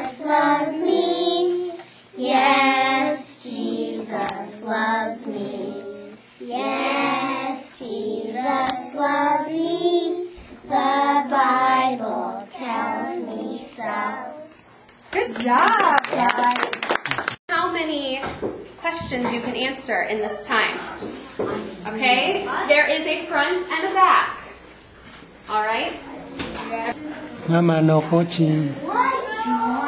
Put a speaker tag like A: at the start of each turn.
A: Jesus loves me. Yes, Jesus loves me. Yes, Jesus loves me. The Bible tells me so.
B: Good job, guys. How many questions you can answer in this time? Okay? There is a front and a back. All right?
C: Mama no coaching. What?